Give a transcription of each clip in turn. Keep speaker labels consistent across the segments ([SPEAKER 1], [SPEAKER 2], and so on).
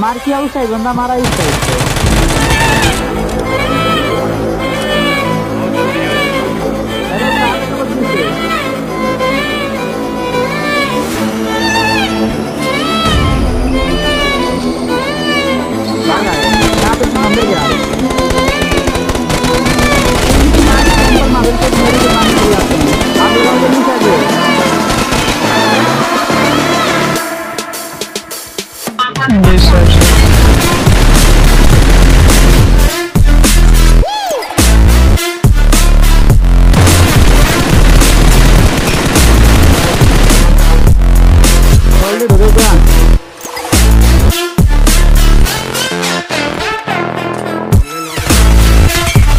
[SPEAKER 1] मार किया उस साइड बंदा मारा इस साइड से अरे सामने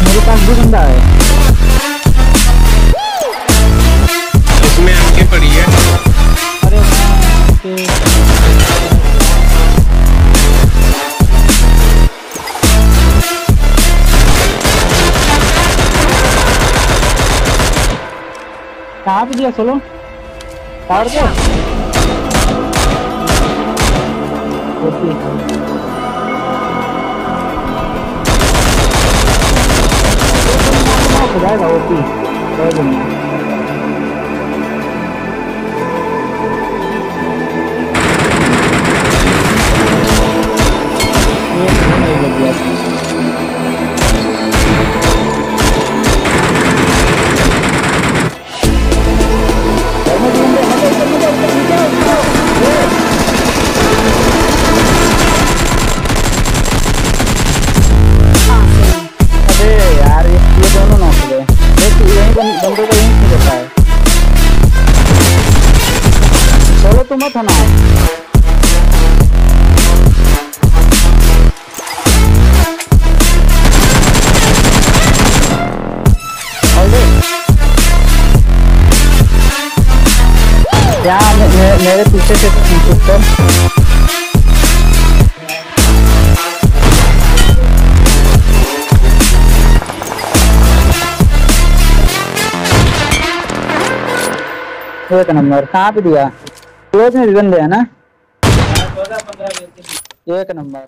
[SPEAKER 1] मेरे पास भी बंदा है।
[SPEAKER 2] उसमें आगे पड़ी है।
[SPEAKER 1] अरे कहाँ पे दिया सोलो? टावर पे Guys, I will see. Present. Yeah, I'm gonna get मत हना यहाँ मेरे पीछे से एक नंबर कहाँ पे दिया। क्लोज में भी बंदे है ना एक नंबर।